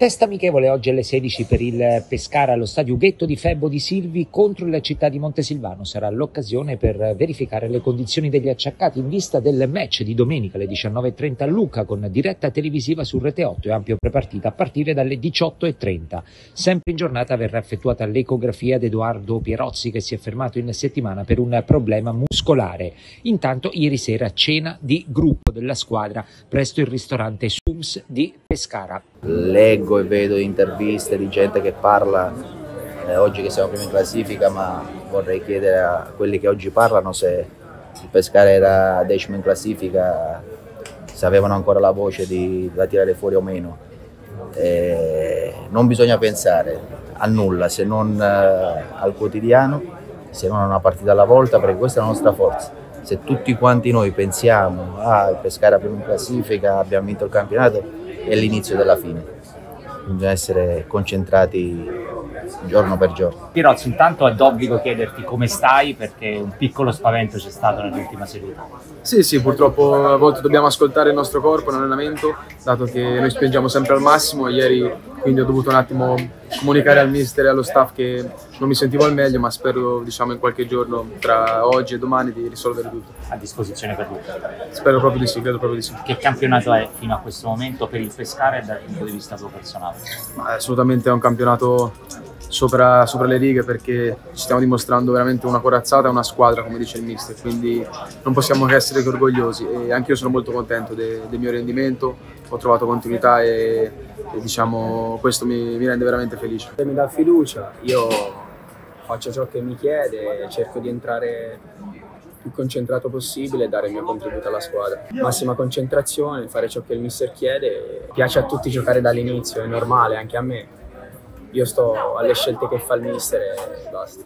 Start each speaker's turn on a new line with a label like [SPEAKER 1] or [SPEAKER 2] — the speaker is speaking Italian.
[SPEAKER 1] Testa amichevole oggi alle 16 per il Pescara allo stadio Ughetto di Febbo di Silvi contro la città di Montesilvano. Sarà l'occasione per verificare le condizioni degli acciaccati in vista del match di domenica alle 19.30 a Luca con diretta televisiva su Rete 8 e ampio prepartita a partire dalle 18.30. Sempre in giornata verrà effettuata l'ecografia ad Edoardo Pierozzi che si è fermato in settimana per un problema muscolare. Intanto ieri sera cena di gruppo della squadra presso il ristorante Sums di Pescara.
[SPEAKER 2] Leggo e vedo interviste di gente che parla eh, oggi che siamo primi in classifica, ma vorrei chiedere a quelli che oggi parlano se il Pescara era decimo in classifica, se avevano ancora la voce di, da tirare fuori o meno. Eh, non bisogna pensare a nulla se non eh, al quotidiano, se non a una partita alla volta, perché questa è la nostra forza. Se tutti quanti noi pensiamo, ah, il Pescara primo in classifica, abbiamo vinto il campionato, è l'inizio della fine. Bisogna essere concentrati giorno per giorno.
[SPEAKER 1] Pirozzi, intanto è d'obbligo chiederti come stai perché un piccolo spavento c'è stato nell'ultima seduta.
[SPEAKER 3] Sì, sì, purtroppo a volte dobbiamo ascoltare il nostro corpo in allenamento, dato che noi spingiamo sempre al massimo. Ieri quindi ho dovuto un attimo comunicare al mister e allo staff che non mi sentivo al meglio, ma spero diciamo, in qualche giorno, tra oggi e domani, di risolvere tutto.
[SPEAKER 1] A disposizione per tutti?
[SPEAKER 3] Spero proprio di sì, credo proprio di sì.
[SPEAKER 1] Che campionato è fino a questo momento per il Pescara e dal punto di vista tuo personale?
[SPEAKER 3] Ma assolutamente è un campionato sopra, sopra, le righe perché ci stiamo dimostrando veramente una corazzata e una squadra, come dice il mister, quindi non possiamo che essere orgogliosi e anche io sono molto contento de, del mio rendimento, ho trovato continuità e, e diciamo, questo mi, mi, rende veramente felice.
[SPEAKER 4] Mi dà fiducia, io faccio ciò che mi chiede, cerco di entrare più concentrato possibile e dare il mio contributo alla squadra. Massima concentrazione, fare ciò che il mister chiede, piace a tutti giocare dall'inizio, è normale, anche a me io sto alle scelte che fa il mister e basta.